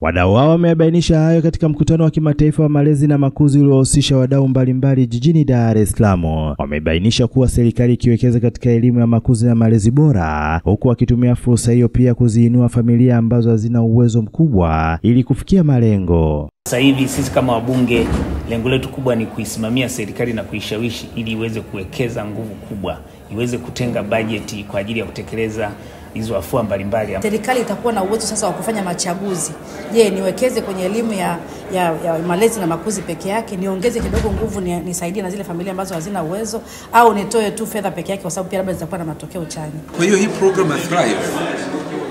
Wadau hao wamebainisha hayo katika mkutano wa kimataifa wa malezi na makuzi uliohusisha wadau mbalimbali jijini Dar es Salaam. Wamebainisha kuwa serikali ikiwekeza katika elimu ya makuzi na malezi bora, huku wakitumia fursa hiyo pia kuziinua familia ambazo hazina uwezo mkubwa ili kufikia malengo. Sasa hivi sisi kama wabunge, lengo letu kubwa ni kuisimamia serikali na kuishawishi ili iweze kuwekeza nguvu kubwa, iweze kutenga bajeti kwa ajili ya kutekeleza hizo afua mbalimbali. Serikali itakuwa na uwezo sasa wa kufanya machaguzi. Je, niwekeze kwenye elimu ya, ya, ya malezi na makuzi peke yake, niongeze kidogo nguvu, ni, nisaidie na zile familia ambazo hazina uwezo, au nitoe tu fedha peke yake, kwa sababu pia labda zitakuwa na matokeo chanya. Kwa hiyo hii program ya Thrive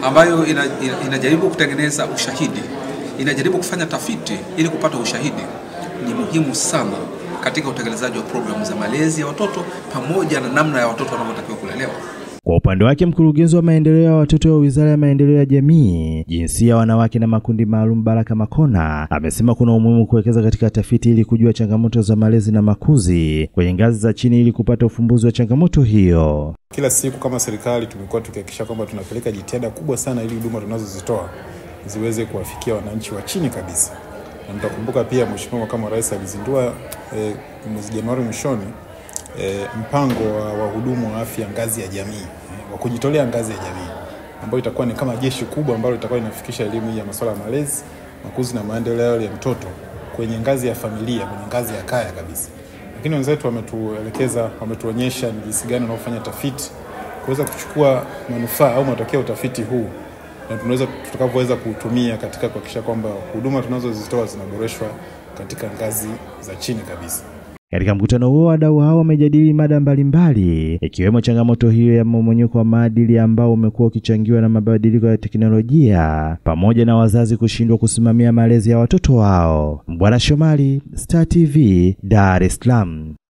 ambayo inajaribu ina, ina, kutengeneza ushahidi, inajaribu kufanya tafiti ili kupata ushahidi, ni muhimu sana katika utekelezaji wa programu za malezi ya watoto pamoja na namna ya watoto wanavyotakiwa kulelewa. Kwa upande wake mkurugenzi wa maendeleo ya watoto wa Wizara ya Maendeleo ya Jamii, Jinsia, Wanawake na Makundi Maalum, Baraka Makona, amesema kuna umuhimu kuwekeza katika tafiti ili kujua changamoto za malezi na makuzi kwenye ngazi za chini ili kupata ufumbuzi wa changamoto hiyo. Kila siku kama serikali tumekuwa tukihakikisha kwamba tunapeleka jitihada kubwa sana ili huduma tunazozitoa ziweze kuwafikia wananchi wa chini kabisa, na mtakumbuka pia Mheshimiwa Makamu wa Rais alizindua eh, mwezi Januari mwishoni E, mpango wa wahudumu wa afya ngazi ya jamii e, wa kujitolea ngazi ya jamii ambayo itakuwa ni kama jeshi kubwa ambalo litakuwa linafikisha elimu hii ya masuala ya malezi, makuzi na maendeleo ya mtoto kwenye ngazi ya familia, kwenye ngazi ya kaya kabisa. Lakini wenzetu wametuelekeza, wametuonyesha ni jinsi gani wanaofanya tafiti kuweza kuchukua manufaa au matokeo ya utafiti huu na tunaweza tutakavyoweza kuutumia katika kuhakikisha kwamba huduma tunazozitoa zinaboreshwa katika ngazi za chini kabisa. Katika mkutano huo wadau hao wamejadili mada mbalimbali ikiwemo changamoto hiyo ya mmomonyoko wa maadili ambao umekuwa ukichangiwa na mabadiliko ya teknolojia pamoja na wazazi kushindwa kusimamia malezi ya watoto wao. Bwana Shomari, Star TV, Dar es Salaam.